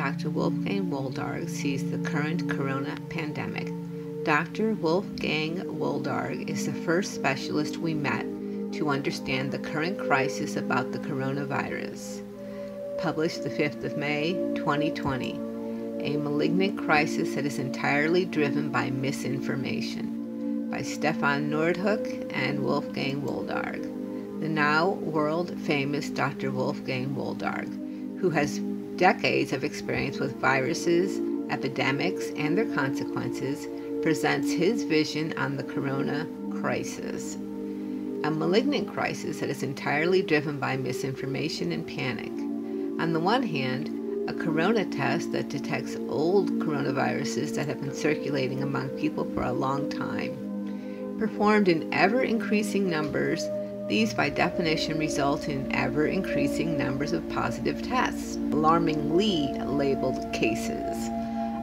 Dr. Wolfgang Wodarg sees the current corona pandemic. Dr. Wolfgang Wodarg is the first specialist we met to understand the current crisis about the coronavirus. Published the 5th of May, 2020. A malignant crisis that is entirely driven by misinformation. By Stefan Noordhoek and Wolfgang Wodarg. The now world famous Dr. Wolfgang Wodarg, who has decades of experience with viruses, epidemics, and their consequences, presents his vision on the corona crisis. A malignant crisis that is entirely driven by misinformation and panic. On the one hand, a corona test that detects old coronaviruses that have been circulating among people for a long time. Performed in ever increasing numbers, these, by definition, result in ever increasing numbers of positive tests, alarmingly labeled cases.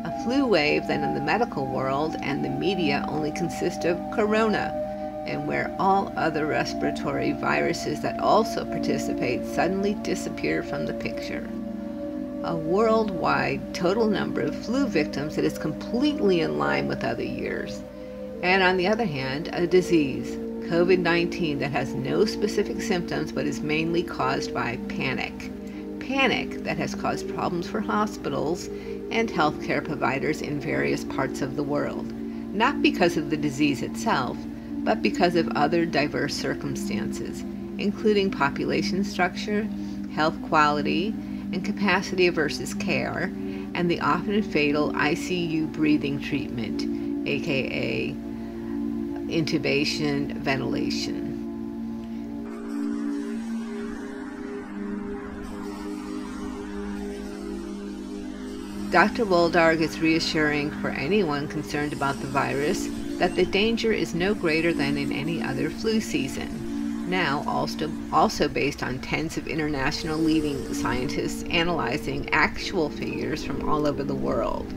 A flu wave that in the medical world and the media only consists of corona, and where all other respiratory viruses that also participate suddenly disappear from the picture. A worldwide total number of flu victims that is completely in line with other years. And on the other hand, a disease, COVID 19 that has no specific symptoms but is mainly caused by panic. Panic that has caused problems for hospitals and healthcare providers in various parts of the world, not because of the disease itself, but because of other diverse circumstances, including population structure, health quality, and capacity versus care, and the often fatal ICU breathing treatment, aka intubation, ventilation. Dr. Wodarg is reassuring for anyone concerned about the virus that the danger is no greater than in any other flu season. Now, also, also based on tens of international leading scientists analyzing actual figures from all over the world.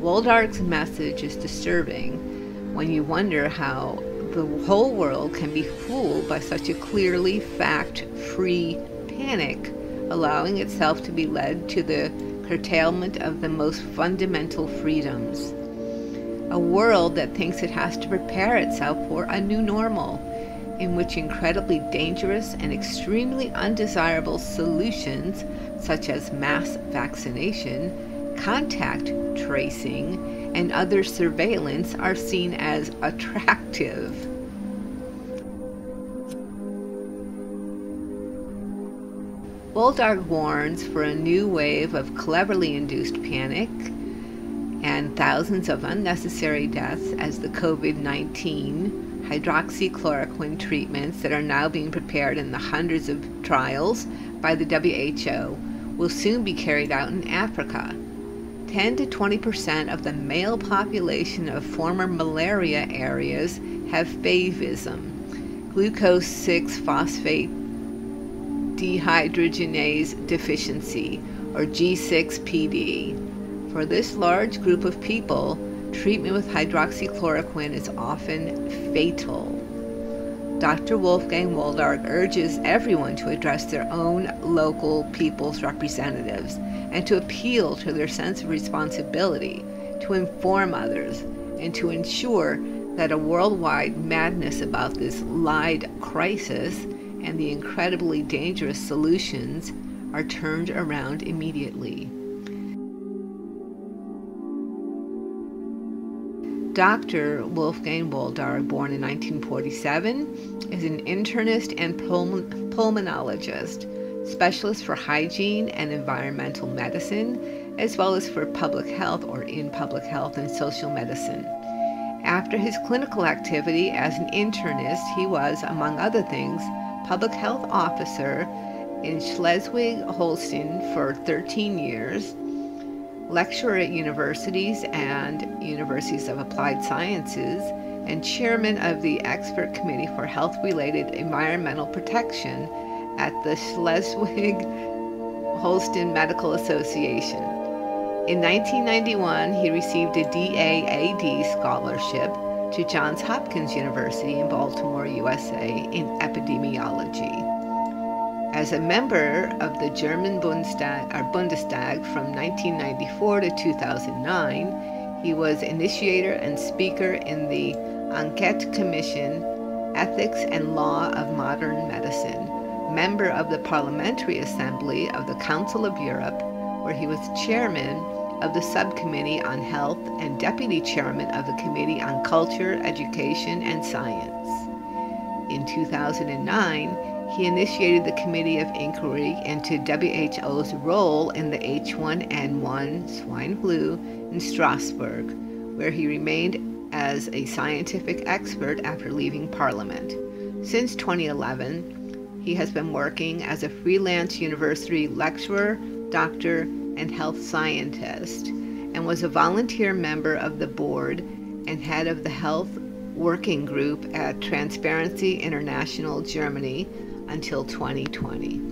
Wodarg's message is disturbing when you wonder how the whole world can be fooled by such a clearly fact free panic, allowing itself to be led to the curtailment of the most fundamental freedoms. A world that thinks it has to prepare itself for a new normal, in which incredibly dangerous and extremely undesirable solutions, such as mass vaccination, contact tracing, and other surveillance are seen as attractive. Wodarg warns for a new wave of cleverly induced panic and thousands of unnecessary deaths as the COVID 19 hydroxychloroquine treatments that are now being prepared in the hundreds of trials by the WHO will soon be carried out in Africa 10 to 20 percent of the male population of former malaria areas have favism, glucose 6 phosphate dehydrogenase deficiency, or G6PD. For this large group of people, treatment with hydroxychloroquine is often fatal. Dr. Wolfgang Wodarg urges everyone to address their own local people's representatives and to appeal to their sense of responsibility to inform others and to ensure that a worldwide madness about this lied crisis and the incredibly dangerous solutions are turned around immediately. Dr. Wolfgang Wodarg, born in 1947, is an internist and pulmonologist, specialist for hygiene and environmental medicine, as well as for public health or in public health and social medicine. After his clinical activity as an internist, he was, among other things, public health officer in Schleswig Holstein for 13 years lecturer at universities and universities of applied sciences, and chairman of the expert committee for health related environmental protection at the Schleswig Holstein Medical Association. In 1991, he received a DAAD scholarship to Johns Hopkins University in Baltimore, USA, in epidemiology. As a member of the German Bundestag, Bundestag from 1994 to 2009, he was initiator and speaker in the Enquete Commission Ethics and Law of Modern Medicine, member of the Parliamentary Assembly of the Council of Europe, where he was chairman of the Subcommittee on Health and deputy chairman of the Committee on Culture, Education, and Science. In 2009, he initiated the Committee of Inquiry into WHO's role in the H1N1 swine flu in Strasbourg, where he remained as a scientific expert after leaving Parliament. Since 2011, he has been working as a freelance university lecturer, doctor, and health scientist, and was a volunteer member of the board and head of the health working group at Transparency International Germany until 2020.